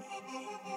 you.